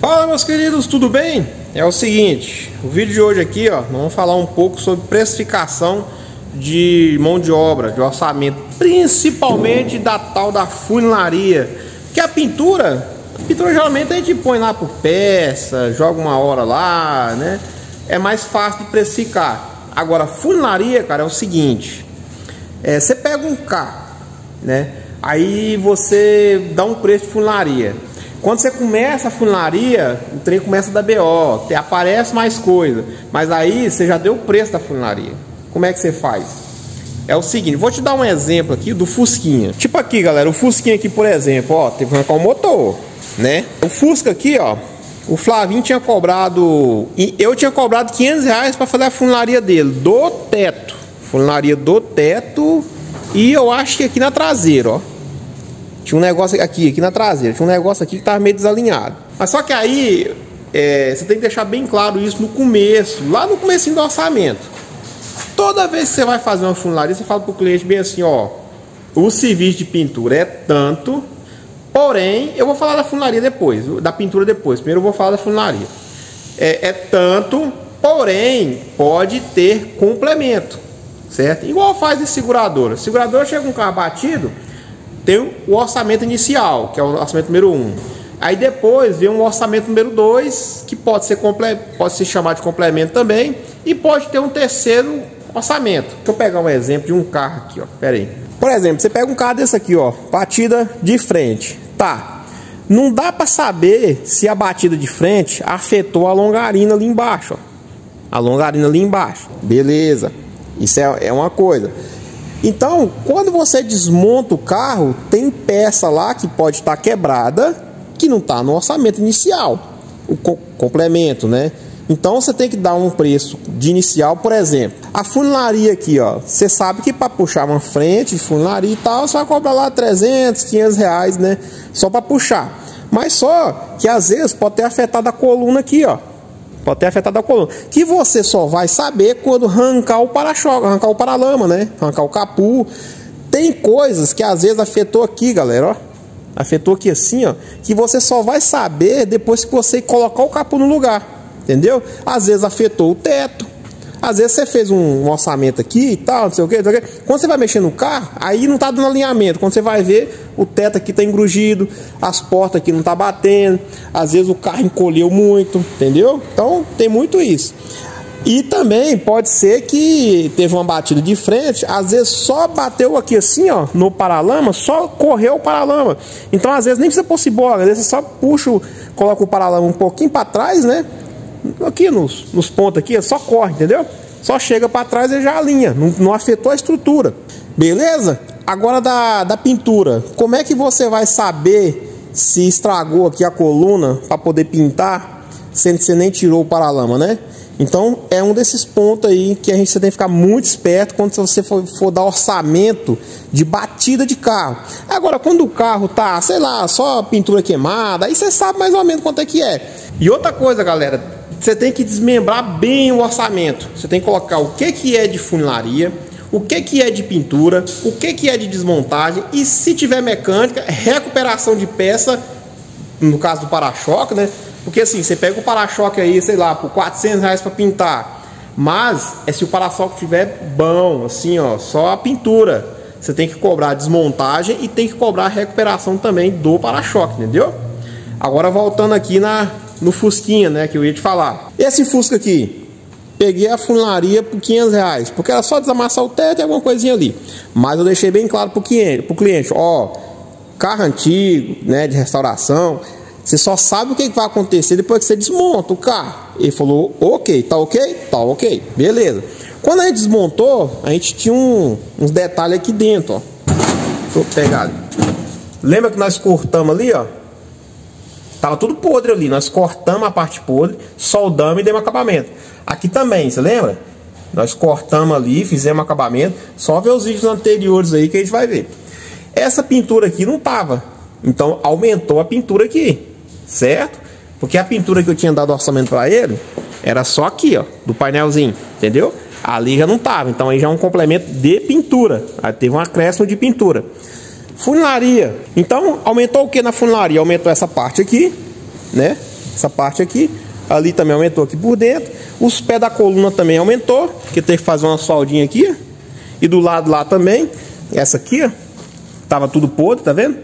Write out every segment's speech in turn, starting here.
Fala meus queridos, tudo bem? É o seguinte, o vídeo de hoje aqui, ó, vamos falar um pouco sobre precificação de mão de obra, de orçamento, principalmente da tal da funilaria, que a pintura, a pintura geralmente a gente põe lá por peça, joga uma hora lá, né? É mais fácil de precificar. Agora, funilaria, cara, é o seguinte, é, você pega um carro, né? Aí você dá um preço de funilaria. Quando você começa a funilaria, o trem começa da BO, aparece mais coisa, mas aí você já deu o preço da funilaria. Como é que você faz? É o seguinte, vou te dar um exemplo aqui do Fusquinha. Tipo aqui, galera, o Fusquinha aqui, por exemplo, ó, tem que arrancar o motor, né? O Fusca aqui, ó, o Flavinho tinha cobrado, eu tinha cobrado 500 reais para fazer a funilaria dele, do teto. Funilaria do teto e eu acho que aqui na traseira, ó. Tinha um negócio aqui, aqui na traseira, tinha um negócio aqui que estava meio desalinhado. Mas só que aí é, você tem que deixar bem claro isso no começo, lá no começo do orçamento. Toda vez que você vai fazer uma funilaria, você fala para o cliente bem assim, ó, o serviço de pintura é tanto, porém, eu vou falar da funilaria depois, da pintura depois. Primeiro eu vou falar da funilaria. É, é tanto, porém, pode ter complemento, certo? Igual faz em seguradora. Seguradora chega com um carro batido, tem o orçamento inicial, que é o orçamento número 1. Um. Aí depois vem um orçamento número 2, que pode ser, pode ser chamado de complemento também, e pode ter um terceiro orçamento. Deixa eu pegar um exemplo de um carro aqui, ó. Pera aí. Por exemplo, você pega um carro desse aqui, ó, batida de frente. Tá. Não dá para saber se a batida de frente afetou a longarina ali embaixo, ó. A longarina ali embaixo. Beleza. Isso é, é uma coisa. Então, quando você desmonta o carro, tem peça lá que pode estar quebrada, que não está no orçamento inicial, o co complemento, né? Então você tem que dar um preço de inicial, por exemplo, a funilaria aqui, ó. Você sabe que para puxar uma frente funilaria e tal, você vai cobrar lá 300, 500 reais, né? Só para puxar. Mas só que às vezes pode ter afetado a coluna aqui, ó. Pode ter afetado a coluna. Que você só vai saber quando arrancar o para-choque, arrancar o paralama, né? Arrancar o capu. Tem coisas que às vezes afetou aqui, galera, ó. Afetou aqui assim, ó. Que você só vai saber depois que você colocar o capu no lugar. Entendeu? Às vezes afetou o teto. Às vezes você fez um orçamento aqui e tal, não sei o que, não sei o. Quando você vai mexer no carro, aí não tá dando alinhamento. Quando você vai ver, o teto aqui tá engrugido, as portas aqui não tá batendo, às vezes o carro encolheu muito, entendeu? Então tem muito isso. E também pode ser que teve uma batida de frente, às vezes só bateu aqui assim, ó, no paralama, só correu o paralama. Então às vezes nem precisa pôr cibola, às vezes você só puxa, coloca o paralama um pouquinho para trás, né? Aqui nos, nos pontos aqui, só corre, entendeu? Só chega para trás e já alinha, não, não afetou a estrutura. Beleza? Agora da, da pintura, como é que você vai saber se estragou aqui a coluna para poder pintar, sendo que você nem tirou o paralama, né? Então é um desses pontos aí que a gente tem que ficar muito esperto quando você for, for, dar orçamento de batida de carro. Agora, quando o carro tá, sei lá, só pintura queimada, aí você sabe mais ou menos quanto é que é. E outra coisa, galera, você tem que desmembrar bem o orçamento. Você tem que colocar o que, que é de funilaria, o que, que é de pintura, o que, que é de desmontagem e se tiver mecânica, recuperação de peça, no caso do para-choque, né? Porque assim, você pega o para-choque aí, sei lá, por 400 reais para pintar, mas é se o para-choque tiver bom, assim, ó, só a pintura. Você tem que cobrar desmontagem e tem que cobrar a recuperação também do para-choque, entendeu? Agora voltando aqui na, no Fusquinha, né? Que eu ia te falar. Esse Fusca aqui, peguei a funilaria por 500 reais, porque era só desamassar o teto e alguma coisinha ali. Mas eu deixei bem claro pro cliente, pro cliente, ó, carro antigo, né, de restauração, você só sabe o que vai acontecer depois que você desmonta o carro. Ele falou, ok, tá ok? Tá ok, beleza. Quando a gente desmontou, a gente tinha um, uns detalhes aqui dentro, ó. Deixa eu pegar ali. Lembra que nós cortamos ali, ó? Tava tudo podre ali. Nós cortamos a parte podre, soldamos e demos acabamento. Aqui também, você lembra? Nós cortamos ali, fizemos acabamento. Só ver os vídeos anteriores aí que a gente vai ver. Essa pintura aqui não tava. Então aumentou a pintura aqui. Certo? Porque a pintura que eu tinha dado orçamento para ele era só aqui, ó, do painelzinho, entendeu? Ali já não tava. Então aí já é um complemento de pintura. Aí teve um acréscimo de pintura. Funilaria. Então, aumentou o que na funilaria? Aumentou essa parte aqui, né? essa parte aqui. Ali também aumentou aqui por dentro. Os pés da coluna também aumentou, porque tem que fazer uma soldinha aqui. E do lado lá também, essa aqui, ó, tava tudo podre, tá vendo?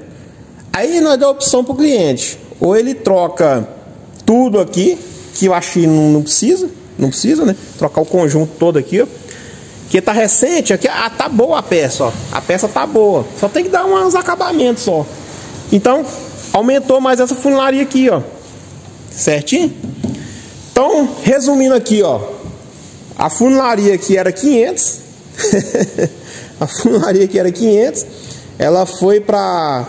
Aí nós dá opção pro cliente. Ou ele troca tudo aqui, que eu que não, não precisa, não precisa, né? Trocar o conjunto todo aqui, ó. Que tá recente, aqui, ah, tá boa a peça, ó. A peça tá boa. Só tem que dar uns acabamentos só. Então, aumentou mais essa funilaria aqui, ó. Certinho? Então, resumindo aqui, ó. A funilaria aqui era 500. a funilaria aqui era 500. Ela foi pra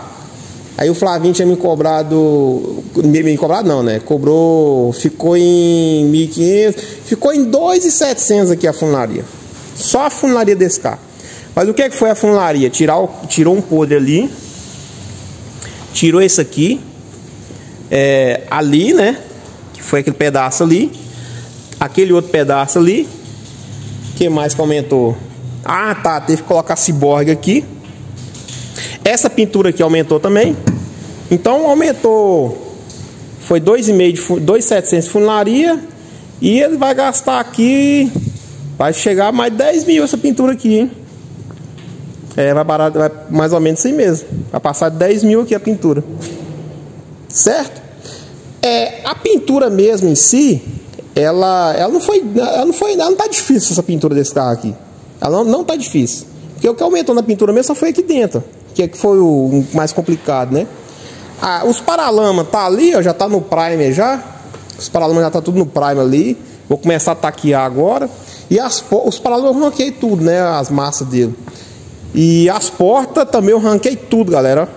Aí o Flavinho tinha me cobrado, me cobrado não, né? Cobrou, ficou em 1.500, ficou em 2.700 aqui a funilaria. Só a funilaria desse carro. Mas o que, é que foi a funilaria? Tirar o, tirou um podre ali, tirou esse aqui, é, ali, né? Que foi aquele pedaço ali, aquele outro pedaço ali. que mais que aumentou? Ah, tá, teve que colocar ciborgue aqui. Essa pintura aqui aumentou também. Então aumentou. Foi 2,5 de 2,700 de funilaria. E ele vai gastar aqui. Vai chegar mais 10 mil essa pintura aqui, hein? É, vai, parar, vai mais ou menos assim mesmo. Vai passar 10 mil aqui a pintura. Certo? É, a pintura mesmo em si, ela, ela não foi. Ela não foi. Ela não tá difícil essa pintura desse carro aqui. Ela não, não tá difícil. Porque o que aumentou na pintura mesmo só foi aqui dentro. Que, é que foi o mais complicado, né? Ah, os paralamas tá ali, ó, já tá no primer já. Os paralamas já tá tudo no primer ali. Vou começar a taquear agora. E as, os paralamas eu ranquei tudo, né? As massas dele. E as portas também eu ranquei tudo, galera.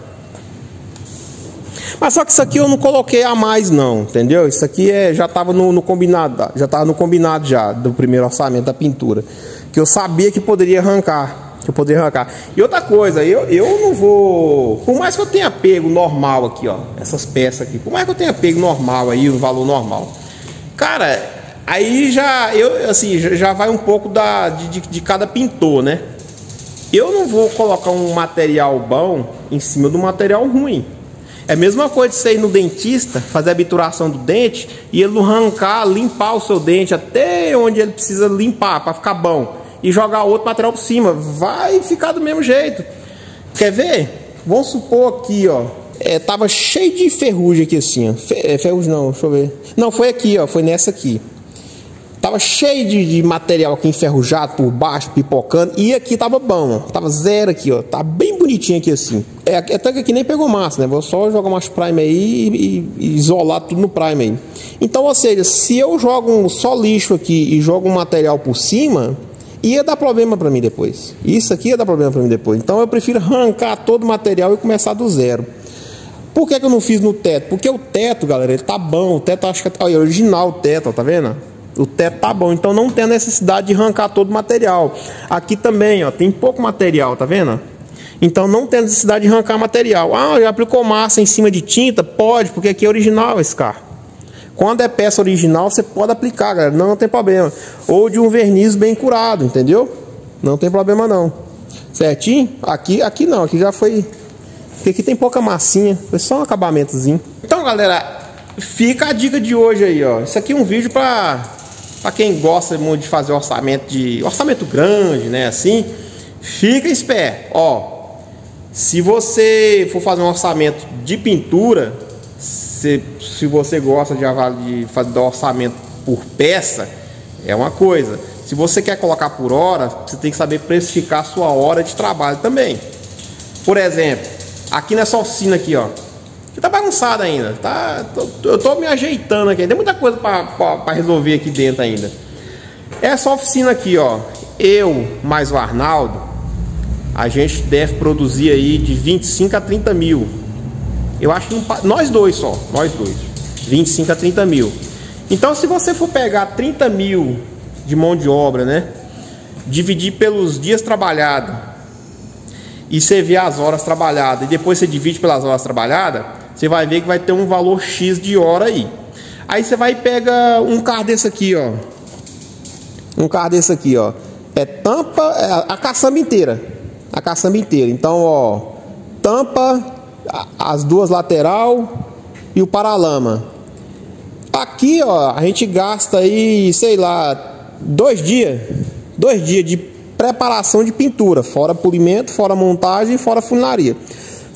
Mas só que isso aqui eu não coloquei a mais não, entendeu? Isso aqui é, já estava no, no, combinado, já estava no combinado já do primeiro orçamento da pintura, que eu sabia que poderia arrancar que eu poder arrancar. E outra coisa, eu, eu não vou. Por mais que eu tenha pego normal aqui, ó. Essas peças aqui. Por mais que eu tenha pego normal aí, o valor normal. Cara, aí já. Eu, assim, já vai um pouco da, de, de cada pintor, né? Eu não vou colocar um material bom em cima do material ruim. É a mesma coisa de você ir no dentista, fazer a obturação do dente e ele arrancar, limpar o seu dente até onde ele precisa limpar para ficar bom e jogar outro material por cima. Vai ficar do mesmo jeito. Quer ver? Vamos supor aqui, ó. É, tava cheio de ferrugem aqui assim, ó. É, ferrugem não, deixa eu ver. Não, foi aqui, ó. Foi nessa aqui. Tava cheio de, de, material aqui enferrujado por baixo, pipocando. E aqui tava bom, ó. Tava zero aqui, ó. Tá bem bonitinho aqui assim. É, até que aqui nem pegou massa, né? Vou só jogar umas prime aí e, e, isolar tudo no prime aí. Então, ou seja, se eu jogo um, só lixo aqui e jogo um material por cima, ia dar problema para mim depois. Isso aqui ia dar problema para mim depois. Então eu prefiro arrancar todo o material e começar do zero. Por que, que eu não fiz no teto? Porque o teto, galera, ele tá bom. O teto acho que é olha, original o teto, ó, tá vendo? O teto tá bom, então não tem a necessidade de arrancar todo o material. Aqui também, ó, tem pouco material, tá vendo? Então não tem necessidade de arrancar material. Ah, já aplicou massa em cima de tinta? Pode, porque aqui é original esse carro. Quando é peça original, você pode aplicar, galera, não, não tem problema. Ou de um verniz bem curado, entendeu? Não tem problema não. Certinho? Aqui, aqui não, aqui já foi. Porque aqui tem pouca massinha, foi só um acabamentozinho. Então, galera, fica a dica de hoje aí, ó. Isso aqui é um vídeo para para quem gosta muito de fazer orçamento de orçamento grande, né, assim. Fica esperto, ó. Se você for fazer um orçamento de pintura, se, se você gosta de, de fazer orçamento por peça, é uma coisa. Se você quer colocar por hora, você tem que saber precificar sua hora de trabalho também. Por exemplo, aqui nessa oficina aqui, ó. Que tá bagunçada ainda. Tá, tô, eu tô me ajeitando aqui. Tem muita coisa para resolver aqui dentro ainda. Essa oficina aqui, ó. Eu mais o Arnaldo, a gente deve produzir aí de 25 a 30 mil eu acho que nós dois só, nós dois. 25 a 30 mil. Então, se você for pegar 30 mil de mão de obra, né? Dividir pelos dias trabalhados e você vê as horas trabalhadas e depois você divide pelas horas trabalhadas, você vai ver que vai ter um valor X de hora aí. Aí você vai e pega um carro desse aqui, ó. Um carro desse aqui, ó. É tampa, é a caçamba inteira. A caçamba inteira. Então, ó, tampa as duas lateral e o paralama. Aqui, ó, a gente gasta aí, sei lá, dois dias, dois dias de preparação de pintura, fora polimento, fora montagem, fora funilaria.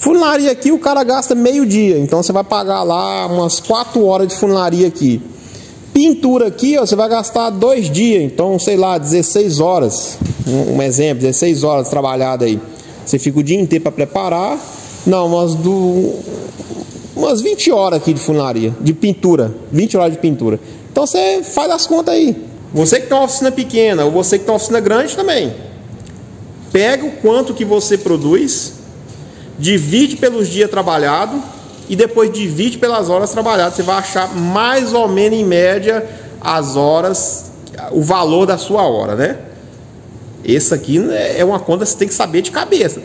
Funilaria aqui o cara gasta meio dia, então você vai pagar lá umas 4 horas de funilaria aqui. Pintura aqui, ó, você vai gastar dois dias, então sei lá, 16 horas. Um, exemplo, 16 horas trabalhada aí. Você fica o dia inteiro para preparar. Não, umas, do, umas 20 horas aqui de funilaria, de pintura. 20 horas de pintura. Então você faz as contas aí. Você que tem uma oficina pequena, ou você que tem uma oficina grande também. Pega o quanto que você produz, divide pelos dias trabalhados e depois divide pelas horas trabalhadas. Você vai achar mais ou menos em média as horas, o valor da sua hora, né? Esse aqui é uma conta que você tem que saber de cabeça.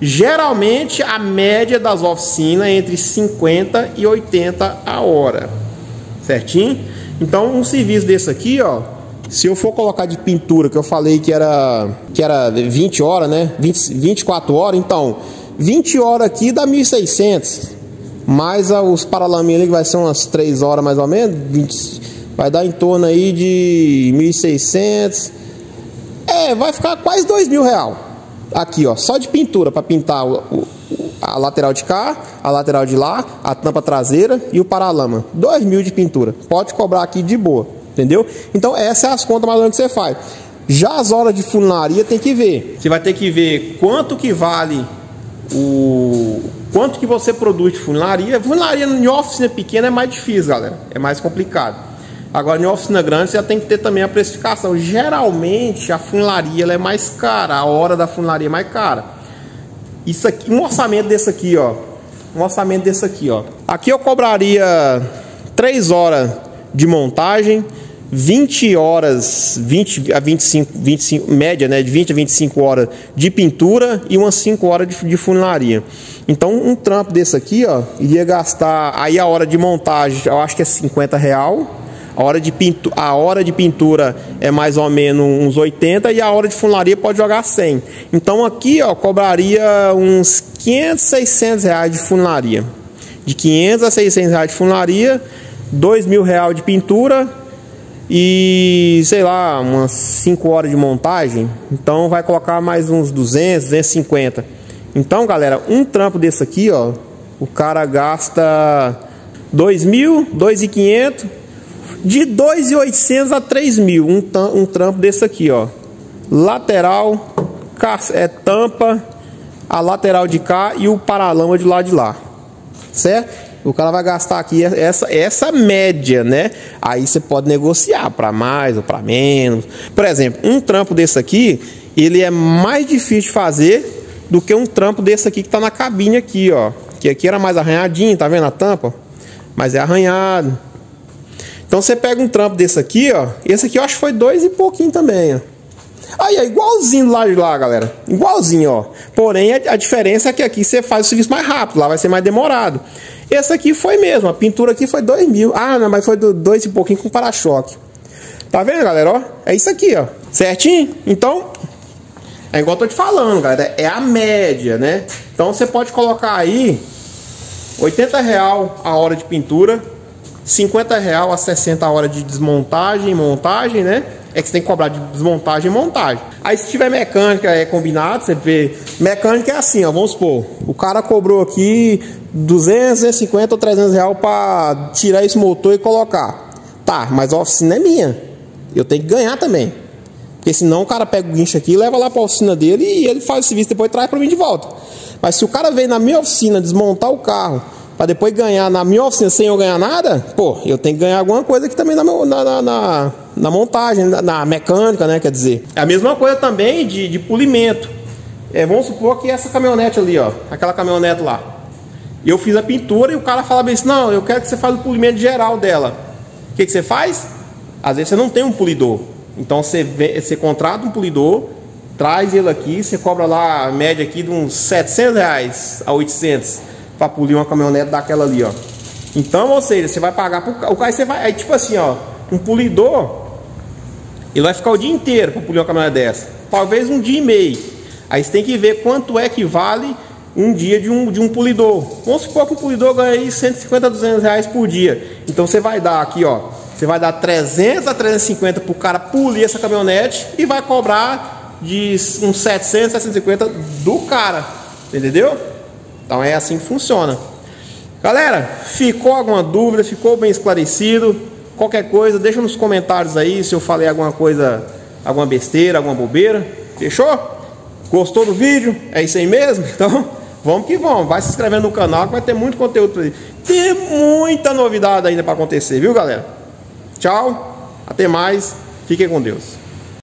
Geralmente a média das oficinas é entre 50 e 80 a hora. Certinho? Então um serviço desse aqui, ó, se eu for colocar de pintura, que eu falei que era que era 20 horas, né? 20, 24 horas, então 20 horas aqui dá 1.600. Mais os paralaminhos ali que vai ser umas 3 horas mais ou menos, 20, vai dar em torno aí de 1.600 é, vai ficar quase dois mil real. Aqui, ó, só de pintura para pintar o, o, a lateral de cá, a lateral de lá, a tampa traseira e o paralama. Dois mil de pintura. Pode cobrar aqui de boa, entendeu? Então essas é as contas mais ou menos que você faz. Já as horas de funilaria tem que ver. Você vai ter que ver quanto que vale o quanto que você produz de funilaria. Funilaria em oficina pequena é mais difícil, galera. É mais complicado. Agora, em oficina grande, você já tem que ter também a precificação. Geralmente, a funilaria é mais cara, a hora da funilaria é mais cara. Isso aqui, um orçamento desse aqui, ó. Um orçamento desse aqui, ó. Aqui eu cobraria 3 horas de montagem, 20 horas, 20 a 25, 25, média, né, de 20 a 25 horas de pintura e umas 5 horas de, de funilaria. Então, um trampo desse aqui, ó, iria gastar, aí a hora de montagem, eu acho que é 50 real a hora, de pintura, a hora de pintura é mais ou menos uns 80 e a hora de funilaria pode jogar 100. Então aqui ó, cobraria uns 500, 600 reais de funilaria. De 500 a 600 reais de funilaria, 2 mil reais de pintura e sei lá, umas 5 horas de montagem. Então vai colocar mais uns 200, 250. Então galera, um trampo desse aqui ó, o cara gasta 2 mil, 2.500 de 2.800 a 3.000, um, um trampo desse aqui, ó. Lateral, é tampa, a lateral de cá e o paralama de lá de lá. Certo? O cara vai gastar aqui essa, essa média, né? Aí você pode negociar para mais ou para menos. Por exemplo, um trampo desse aqui, ele é mais difícil de fazer do que um trampo desse aqui que está na cabine aqui, ó. Que aqui era mais arranhadinho, tá vendo a tampa? Mas é arranhado. Então você pega um trampo desse aqui, ó. Esse aqui eu acho que foi dois e pouquinho também, ó. Aí é igualzinho lá de lá, galera. Igualzinho, ó. Porém, a, diferença é que aqui você faz o serviço mais rápido, lá vai ser mais demorado. Esse aqui foi mesmo, a pintura aqui foi dois mil. Ah, não, mas foi do dois e pouquinho com para-choque. Tá vendo, galera? Ó, é isso aqui, ó. Certinho? Então, é igual eu tô te falando, galera. É a média, né? Então você pode colocar aí 80 real a hora de pintura 50 real a 60 horas de desmontagem montagem, né? É que você tem que cobrar de desmontagem e montagem. Aí se tiver mecânica, é combinado, você vê. Mecânica é assim, ó, vamos supor, o cara cobrou aqui 200, 250 ou 300 reais para tirar esse motor e colocar. Tá, mas a oficina é minha. Eu tenho que ganhar também. Porque senão o cara pega o guincho aqui, leva lá para a oficina dele e ele faz o serviço depois traz para mim de volta. Mas se o cara vem na minha oficina desmontar o carro, para depois ganhar na minha oficina sem eu ganhar nada, pô, eu tenho que ganhar alguma coisa aqui também na, na, na, na montagem, na, na, mecânica, né? Quer dizer. É a mesma coisa também de, de polimento. É, vamos supor que essa caminhonete ali, ó, aquela caminhonete lá. Eu fiz a pintura e o cara fala bem assim, não, eu quero que você faça o polimento geral dela. O que, que você faz? Às vezes você não tem um polidor. Então você, vê, você contrata um polidor, traz ele aqui, você cobra lá a média aqui de uns 700 reais a 800 para polir uma caminhonete daquela ali, ó. Então, ou seja, você vai pagar pro o cara, você vai, aí tipo assim, ó, um polidor, ele vai ficar o dia inteiro para polir uma caminhonete dessa, talvez um dia e meio. Aí você tem que ver quanto é que vale um dia de um, de um polidor. Vamos supor que o polidor ganha aí 150 a 200 reais por dia. Então você vai dar aqui, ó, você vai dar 300 a 350 para o cara polir essa caminhonete e vai cobrar de uns 700 a 750 do cara, entendeu? Então é assim que funciona. Galera, ficou alguma dúvida? Ficou bem esclarecido? Qualquer coisa, deixa nos comentários aí se eu falei alguma coisa, alguma besteira, alguma bobeira. Fechou? Gostou do vídeo? É isso aí mesmo? Então, vamos que vamos. Vai se inscrevendo no canal que vai ter muito conteúdo para Tem muita novidade ainda para acontecer, viu, galera? Tchau, até mais. Fiquem com Deus.